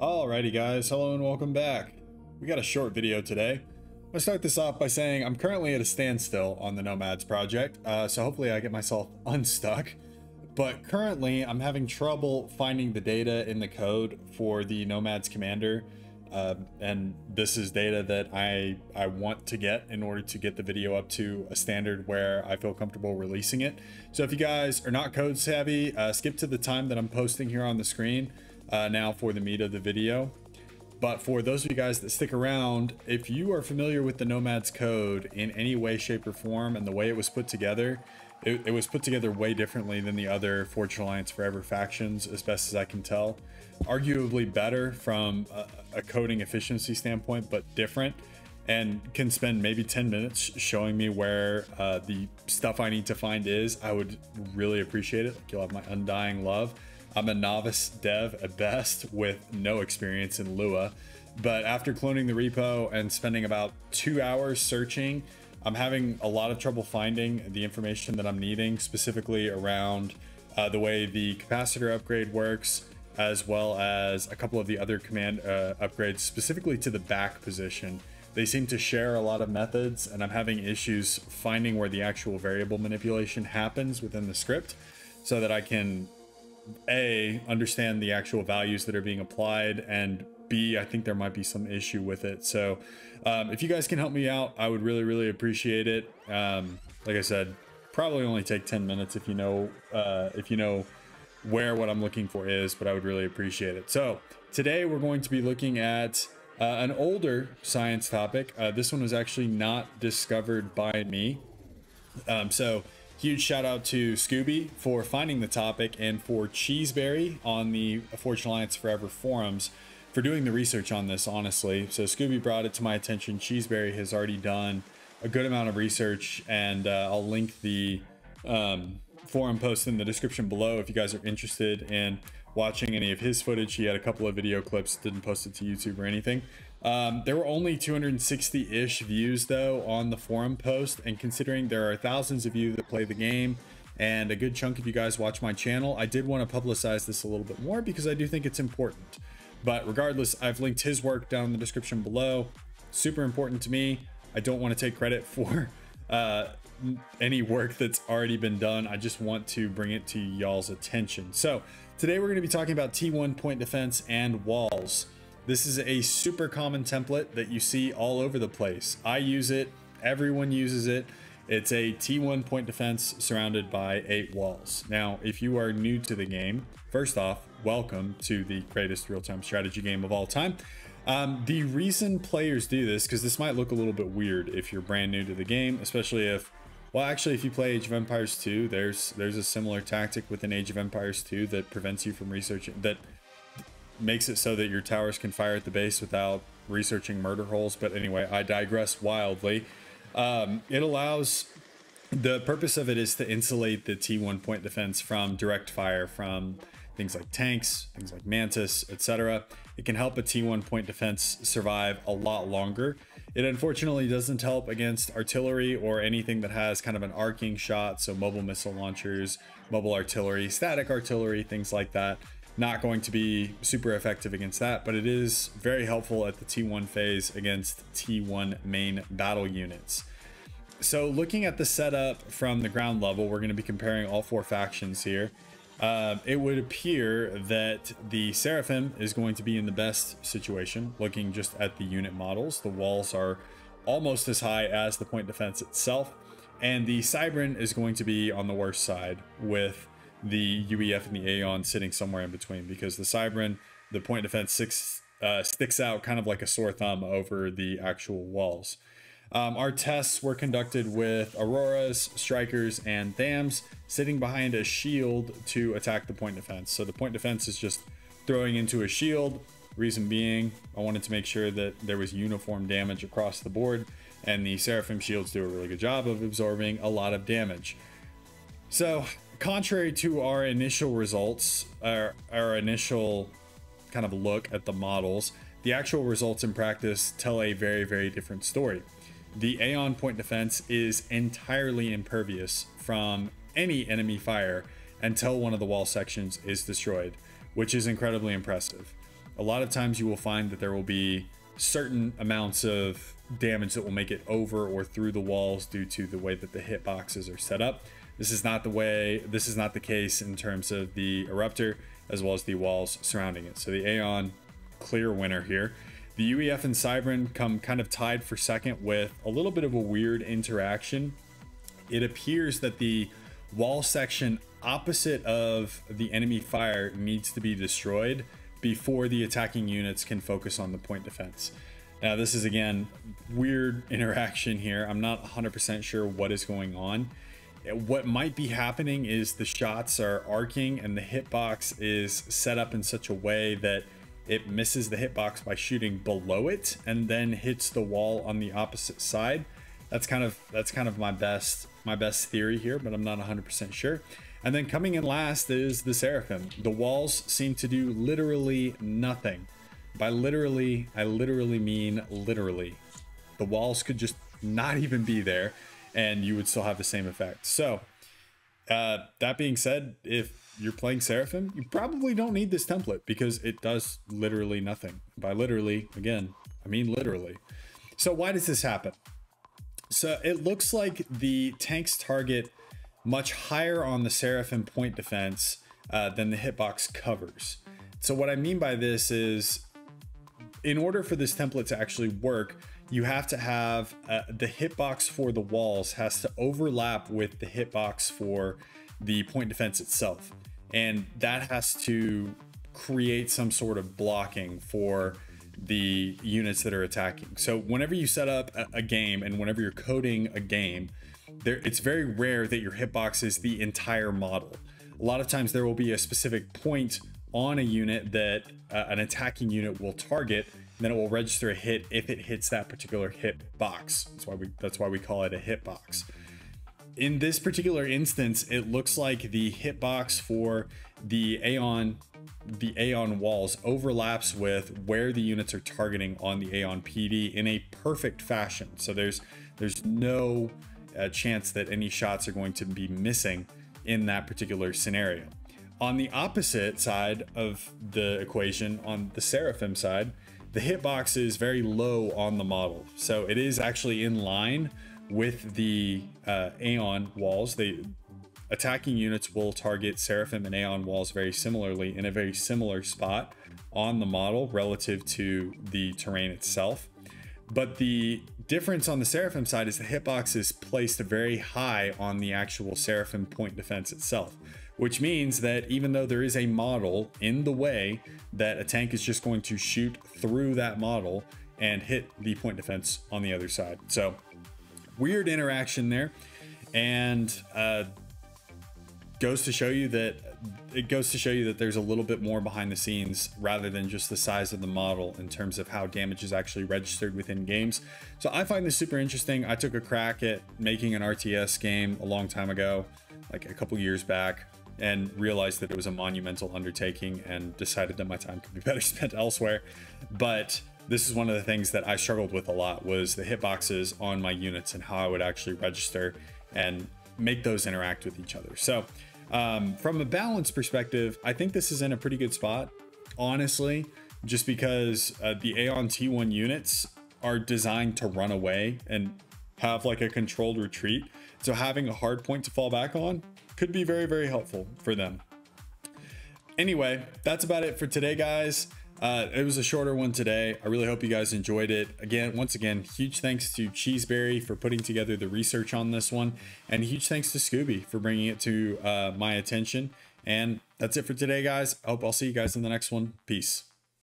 Alrighty guys, hello and welcome back. We got a short video today. I'm gonna start this off by saying I'm currently at a standstill on the Nomads project, uh, so hopefully I get myself unstuck. But currently I'm having trouble finding the data in the code for the Nomads commander. Uh, and this is data that I, I want to get in order to get the video up to a standard where I feel comfortable releasing it. So if you guys are not code savvy, uh, skip to the time that I'm posting here on the screen uh, now for the meat of the video. But for those of you guys that stick around, if you are familiar with the Nomads code in any way, shape, or form and the way it was put together, it, it was put together way differently than the other Forged Alliance Forever factions, as best as I can tell. Arguably better from a, a coding efficiency standpoint, but different and can spend maybe 10 minutes showing me where uh, the stuff I need to find is, I would really appreciate it. Like you'll have my undying love. I'm a novice dev at best with no experience in Lua. But after cloning the repo and spending about two hours searching, I'm having a lot of trouble finding the information that I'm needing, specifically around uh, the way the capacitor upgrade works, as well as a couple of the other command uh, upgrades, specifically to the back position. They seem to share a lot of methods, and I'm having issues finding where the actual variable manipulation happens within the script so that I can a understand the actual values that are being applied and b i think there might be some issue with it. So um, if you guys can help me out i would really really appreciate it. Um, like i said probably only take 10 minutes if you know uh, if you know where what i'm looking for is but i would really appreciate it. So today we're going to be looking at uh, an older science topic. Uh, this one was actually not discovered by me. Um, so Huge shout out to Scooby for finding the topic and for Cheeseberry on the Forged Alliance Forever forums for doing the research on this, honestly. So Scooby brought it to my attention. Cheeseberry has already done a good amount of research, and uh, I'll link the um, forum post in the description below if you guys are interested in watching any of his footage. He had a couple of video clips, didn't post it to YouTube or anything. Um, there were only 260-ish views though on the forum post, and considering there are thousands of you that play the game, and a good chunk of you guys watch my channel, I did want to publicize this a little bit more because I do think it's important. But regardless, I've linked his work down in the description below. Super important to me. I don't want to take credit for uh, any work that's already been done. I just want to bring it to y'all's attention. So today we're going to be talking about T1 point defense and walls. This is a super common template that you see all over the place. I use it, everyone uses it. It's a T1 point defense surrounded by eight walls. Now, if you are new to the game, first off, welcome to the greatest real-time strategy game of all time. Um, the reason players do this, because this might look a little bit weird if you're brand new to the game, especially if, well, actually, if you play Age of Empires 2, there's there's a similar tactic within Age of Empires 2 that prevents you from researching that makes it so that your towers can fire at the base without researching murder holes. But anyway, I digress wildly. Um, it allows the purpose of it is to insulate the T1 point defense from direct fire from things like tanks, things like Mantis, etc. It can help a T1 point defense survive a lot longer. It unfortunately doesn't help against artillery or anything that has kind of an arcing shot, so mobile missile launchers, mobile artillery, static artillery, things like that not going to be super effective against that, but it is very helpful at the T1 phase against T1 main battle units. So looking at the setup from the ground level, we're going to be comparing all four factions here. Uh, it would appear that the Seraphim is going to be in the best situation, looking just at the unit models. The walls are almost as high as the point defense itself, and the Cybran is going to be on the worst side with the UEF and the Aeon sitting somewhere in between because the Cybran, the point defense six, uh, sticks out kind of like a sore thumb over the actual walls. Um, our tests were conducted with Auroras, Strikers, and Thaams sitting behind a shield to attack the point defense. So the point defense is just throwing into a shield. Reason being, I wanted to make sure that there was uniform damage across the board, and the Seraphim shields do a really good job of absorbing a lot of damage. So contrary to our initial results, our, our initial kind of look at the models, the actual results in practice tell a very, very different story. The Aeon point defense is entirely impervious from any enemy fire until one of the wall sections is destroyed, which is incredibly impressive. a lot of times you will find that there will be certain amounts of damage that will make it over or through the walls due to the way that the hitboxes are set up. This is not the way, this is not the case in terms of the Erupter as well as the walls surrounding it. So the Aeon, clear winner here. The UEF and Cybran come kind of tied for second with a little bit of a weird interaction. It appears that the wall section opposite of the enemy fire needs to be destroyed before the attacking units can focus on the point defense. Now, this is again weird interaction here. I'm not 100% sure what is going on. What might be happening is the shots are arcing and the hitbox is set up in such a way that it misses the hitbox by shooting below it and then hits the wall on the opposite side. That's kind of that's kind of my best my best theory here, but I'm not 100% sure. And then coming in last is the Seraphim. The walls seem to do literally nothing. By literally, I literally mean literally. The walls could just not even be there and you would still have the same effect. So, uh, that being said, if you're playing Seraphim, you probably don't need this template because it does literally nothing. By literally, again, I mean literally. So why does this happen? So it looks like the tanks target much higher on the Seraphim point defense uh, than the hitbox covers. So what I mean by this is in order for this template to actually work, you have to have uh, the hitbox for the walls has to overlap with the hitbox for the point defense itself. And that has to create some sort of blocking for the units that are attacking. So whenever you set up a, game and whenever you're coding a game, there it's very rare that your hitbox is the entire model. A lot of times there will be a specific point on a unit that uh, an attacking unit will target then it will register a hit if it hits that particular hit box. That's why we that's why we call it a hit box. In this particular instance, it looks like the hit box for the Aeon the Aeon walls overlaps with where the units are targeting on the Aeon PD in a perfect fashion. So there's there's no uh, chance that any shots are going to be missing in that particular scenario. On the opposite side of the equation, on the Seraphim side, the hitbox is very low on the model. So it is actually in line with the uh, Aeon walls. The attacking units will target Seraphim and Aeon walls very similarly in a very similar spot on the model relative to the terrain itself. But the difference on the Seraphim side is the hitbox is placed very high on the actual Seraphim point defense itself which means that even though there is a model in the way that a tank is just going to shoot through that model and hit the point defense on the other side. So weird interaction there. And uh, goes to show you that it goes to show you that there's a little bit more behind the scenes rather than just the size of the model in terms of how damage is actually registered within games. So I find this super interesting. I took a crack at making an RTS game a long time ago, like a couple years back and realized that it was a monumental undertaking and decided that my time could be better spent elsewhere. But this is one of the things that I struggled with a lot was the hitboxes on my units and how I would actually register and make those interact with each other. So um, from a balance perspective, I think this is in a pretty good spot, honestly, just because uh, the Aeon T1 units are designed to run away and have like a controlled retreat. So having a hard point to fall back on could be very, very helpful for them. Anyway, that's about it for today, guys. Uh, it was a shorter one today. I really hope you guys enjoyed it. Again, once again, huge thanks to Cheeseberry for putting together the research on this one, and huge thanks to Scooby for bringing it to uh, my attention. And that's it for today, guys. I hope I'll see you guys in the next one. Peace.